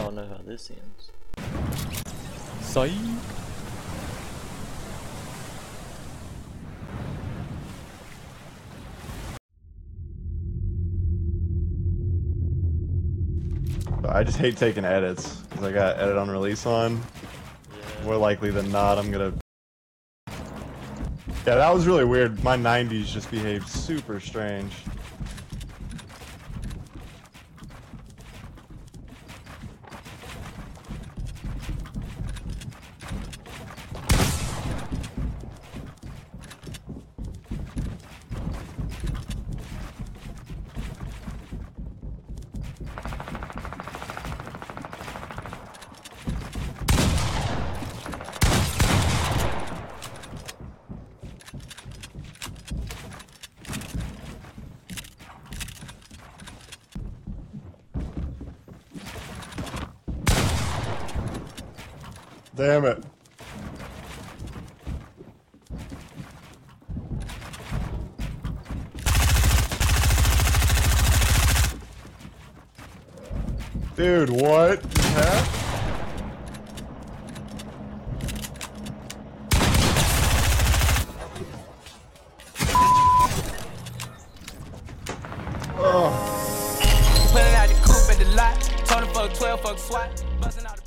all know how this ends. Psy. I just hate taking edits because I got edit on release on. Yeah. More likely than not, I'm gonna. Yeah, that was really weird. My 90s just behaved super strange. Damn it. Dude, what? Oh. Pulling out the at the lot. Told him fuck 12, fuck SWAT. Out